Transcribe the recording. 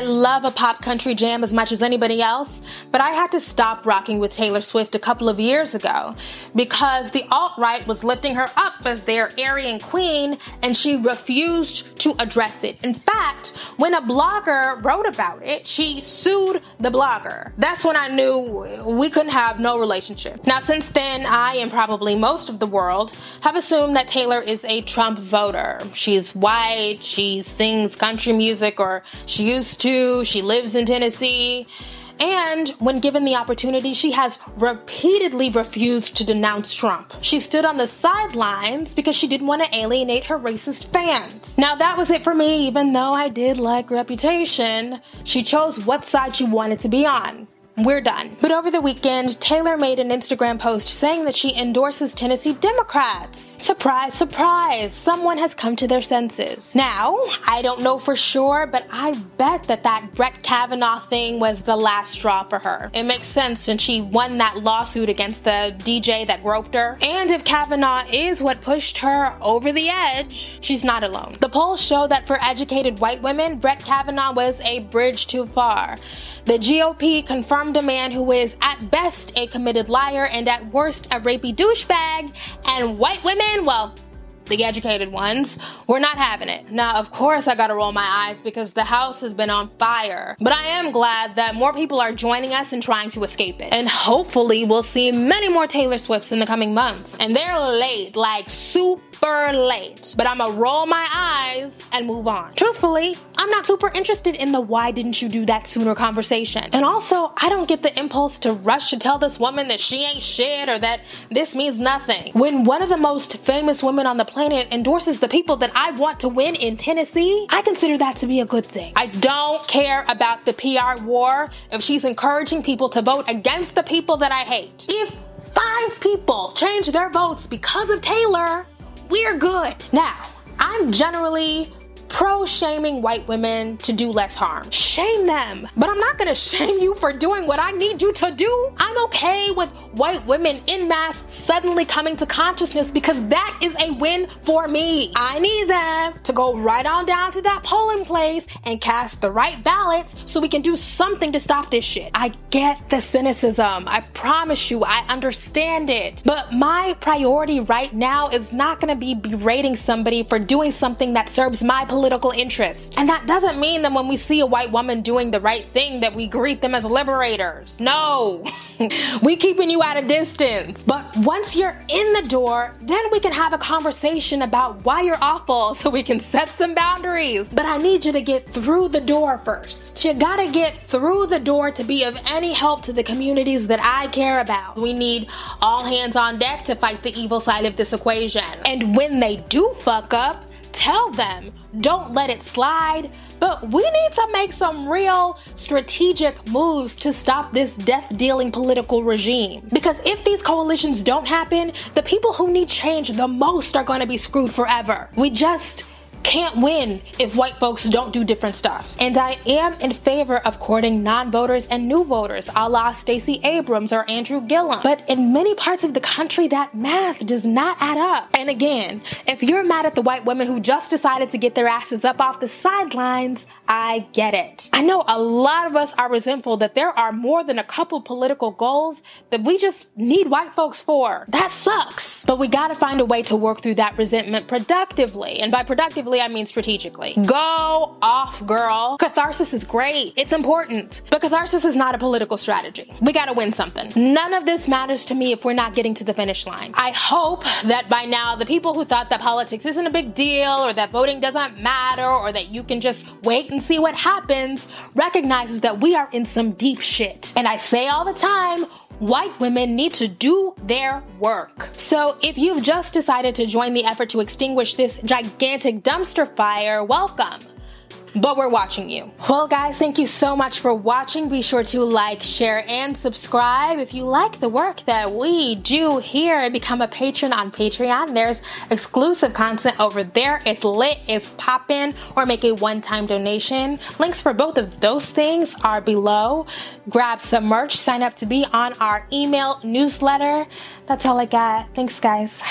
I love a pop country jam as much as anybody else, but I had to stop rocking with Taylor Swift a couple of years ago because the alt right was lifting her up as their Aryan queen and she refused to address it. In fact, when a blogger wrote about it, she sued the blogger. That's when I knew we couldn't have no relationship. Now, since then, I and probably most of the world have assumed that Taylor is a Trump voter. She's white, she sings country music, or she used to, she lives in Tennessee. And when given the opportunity, she has repeatedly refused to denounce Trump. She stood on the sidelines because she didn't want to alienate her racist fans. Now, that was it for me, even though I did like Reputation. She chose what side she wanted to be on. We're done. But over the weekend, Taylor made an Instagram post saying that she endorses Tennessee Democrats. Surprise, surprise, someone has come to their senses. Now, I don't know for sure, but I bet that that Brett Kavanaugh thing was the last straw for her. It makes sense since she won that lawsuit against the DJ that groped her. And if Kavanaugh is what pushed her over the edge, she's not alone. The polls show that for educated white women, Brett Kavanaugh was a bridge too far. The GOP confirmed a man who is at best a committed liar and at worst a rapey douchebag, and white women, well, the educated ones, we're not having it. Now, of course, I gotta roll my eyes because the house has been on fire. But I am glad that more people are joining us and trying to escape it. And hopefully, we'll see many more Taylor Swifts in the coming months. And they're late, like super late. But I'm gonna roll my eyes and move on. Truthfully, I'm not super interested in the why didn't you do that sooner conversation. And also, I don't get the impulse to rush to tell this woman that she ain't shit or that this means nothing. When one of the most famous women on the planet planet endorses the people that I want to win in Tennessee, I consider that to be a good thing. I don't care about the PR war if she's encouraging people to vote against the people that I hate. If five people change their votes because of Taylor, we're good. Now, I'm generally pro shaming white women to do less harm. Shame them. But I'm not gonna shame you for doing what I need you to do. I'm okay with white women in mass suddenly coming to consciousness because that is a win for me. I need them to go right on down to that polling place and cast the right ballots so we can do something to stop this shit. I get the cynicism. I promise you, I understand it. But my priority right now is not gonna be berating somebody for doing something that serves my political political interest. And that doesn't mean that when we see a white woman doing the right thing that we greet them as liberators. No. we keeping you at a distance. But once you're in the door, then we can have a conversation about why you're awful so we can set some boundaries. But I need you to get through the door first. You gotta get through the door to be of any help to the communities that I care about. We need all hands on deck to fight the evil side of this equation. And when they do fuck up, tell them. Don't let it slide. But we need to make some real strategic moves to stop this death dealing political regime. Because if these coalitions don't happen, the people who need change the most are going to be screwed forever. We just can't win if white folks don't do different stuff. And I am in favor of courting non-voters and new voters, a la Stacey Abrams or Andrew Gillum. But in many parts of the country, that math does not add up. And again, if you're mad at the white women who just decided to get their asses up off the sidelines, I get it. I know a lot of us are resentful that there are more than a couple political goals that we just need white folks for. That sucks. But we gotta find a way to work through that resentment productively. And by productively, I mean strategically. Go off, girl. Catharsis is great. It's important. But catharsis is not a political strategy. We gotta win something. None of this matters to me if we're not getting to the finish line. I hope that by now, the people who thought that politics isn't a big deal or that voting doesn't matter or that you can just wait see what happens recognizes that we are in some deep shit. And I say all the time, white women need to do their work. So if you've just decided to join the effort to extinguish this gigantic dumpster fire, welcome but we're watching you. Well, guys, thank you so much for watching. Be sure to like, share, and subscribe. If you like the work that we do here, become a patron on Patreon. There's exclusive content over there. It's lit, it's poppin', or make a one time donation. Links for both of those things are below. Grab some merch, sign up to be on our email newsletter. That's all I got. Thanks, guys.